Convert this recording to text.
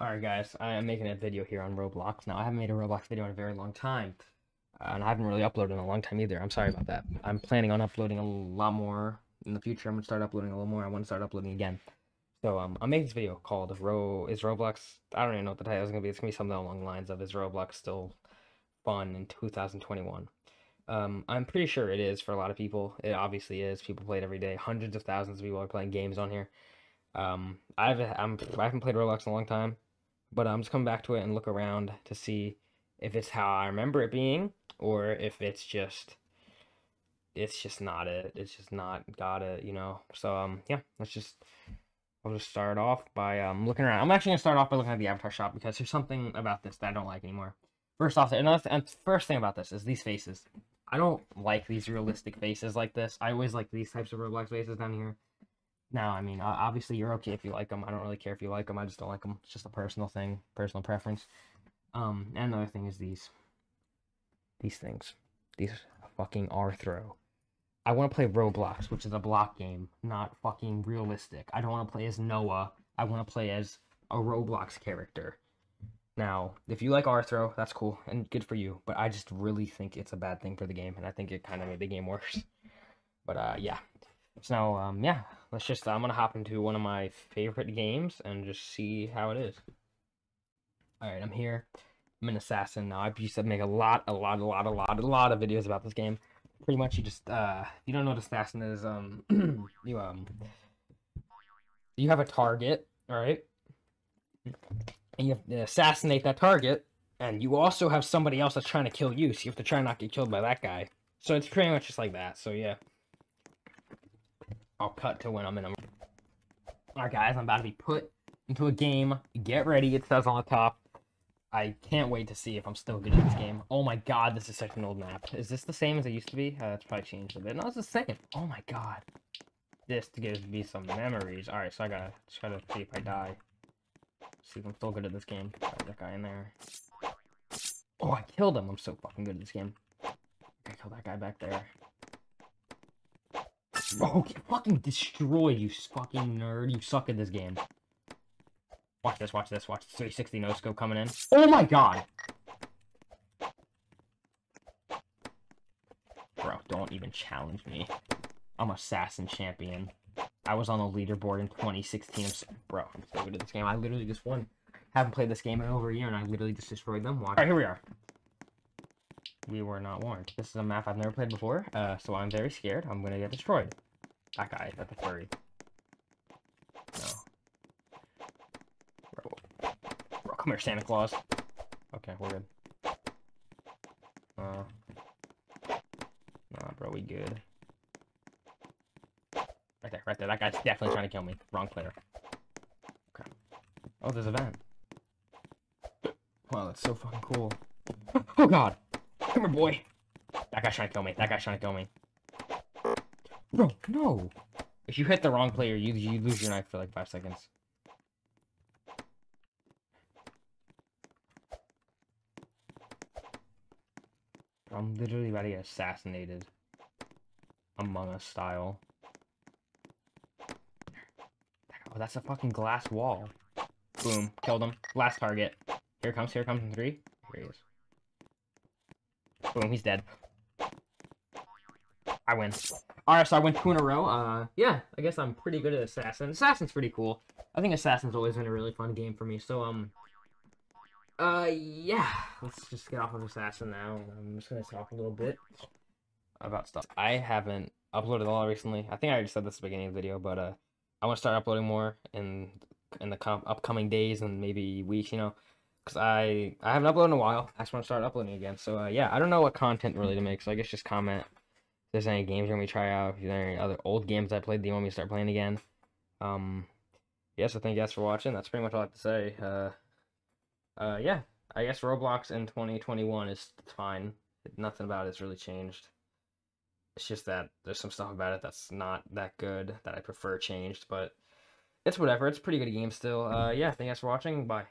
Alright guys, I am making a video here on Roblox. Now, I haven't made a Roblox video in a very long time. Uh, and I haven't really uploaded in a long time either. I'm sorry about that. I'm planning on uploading a lot more in the future. I'm going to start uploading a little more. I want to start uploading again. So, um, I'm making this video called Ro Is Roblox... I don't even know what the title is going to be. It's going to be something along the lines of Is Roblox Still Fun in 2021? Um, I'm pretty sure it is for a lot of people. It obviously is. People play it every day. Hundreds of thousands of people are playing games on here. Um, I've I'm, I haven't played Roblox in a long time, but I'm just coming back to it and look around to see if it's how I remember it being, or if it's just it's just not it. It's just not got it, you know. So um, yeah, let's just I'll just start off by um looking around. I'm actually gonna start off by looking at the avatar shop because there's something about this that I don't like anymore. First off, another th- and first thing about this is these faces. I don't like these realistic faces like this. I always like these types of Roblox faces down here. Now, I mean, obviously you're okay if you like them. I don't really care if you like them. I just don't like them. It's just a personal thing, personal preference. Um, and another thing is these, these things, these fucking Rthro. I want to play Roblox, which is a block game, not fucking realistic. I don't want to play as Noah. I want to play as a Roblox character. Now, if you like Rthro, that's cool and good for you. But I just really think it's a bad thing for the game, and I think it kind of made the game worse. But uh, yeah. So um, yeah, let's just. I'm gonna hop into one of my favorite games and just see how it is. All right, I'm here. I'm an assassin now. I used to make a lot, a lot, a lot, a lot, a lot of videos about this game. Pretty much, you just uh, you don't know what assassin is, um, you um, you have a target, all right, and you have to assassinate that target, and you also have somebody else that's trying to kill you, so you have to try not to get killed by that guy. So it's pretty much just like that. So yeah. I'll cut to when I'm in a... Alright guys, I'm about to be put into a game. Get ready, it says on the top. I can't wait to see if I'm still good at this game. Oh my god, this is such an old map. Is this the same as it used to be? Uh, probably changed a bit. No, it's the same. Oh my god. This gives me some memories. Alright, so I gotta try to see if I die. See if I'm still good at this game. That guy in there. Oh, I killed him. I'm so fucking good at this game. I killed that guy back there. Oh, fucking destroyed, you fucking nerd. You suck at this game. Watch this, watch this, watch 360 no scope coming in. Oh my god! Bro, don't even challenge me. I'm assassin champion. I was on the leaderboard in 2016. Bro, I'm so good at this game. I literally just won. Haven't played this game in over a year, and I literally just destroyed them. Alright, here we are. We were not warned. This is a map I've never played before, uh, so I'm very scared. I'm gonna get destroyed. That guy, that's a furry. No. Bro, bro, come here, Santa Claus. Okay, we're good. Uh, nah, bro, we good. Right there, right there. That guy's definitely trying to kill me. Wrong player. Okay. Oh, there's a vent. Wow, that's so fucking cool. Oh, God! Come here, boy. That guy's trying to kill me. That guy's trying to kill me. Bro, no. If you hit the wrong player, you, you lose your knife for like five seconds. I'm literally about to get assassinated. Among Us style. Oh, that's a fucking glass wall. Boom. Killed him. Last target. Here comes, here comes in three. Here he is. Boom, he's dead. I win. Alright, so I went two in a row. Uh, yeah, I guess I'm pretty good at Assassin. Assassin's pretty cool. I think Assassin's always been a really fun game for me, so, um... Uh, yeah. Let's just get off of Assassin now. I'm just gonna talk a little bit about stuff. I haven't uploaded a lot recently. I think I already said this at the beginning of the video, but, uh, I want to start uploading more in in the upcoming days and maybe weeks, you know because I I haven't uploaded in a while. I just want to start uploading again. So uh, yeah, I don't know what content really to make. So I guess just comment if there's any games you want me to try out. If there's any other old games I played that you want me to start playing again. Um, yeah. So thank you guys for watching. That's pretty much all I have to say. Uh, uh, yeah. I guess Roblox in 2021 is fine. Nothing about it's really changed. It's just that there's some stuff about it that's not that good that I prefer changed, but it's whatever. It's a pretty good game still. Uh, yeah, thank you guys for watching. Bye.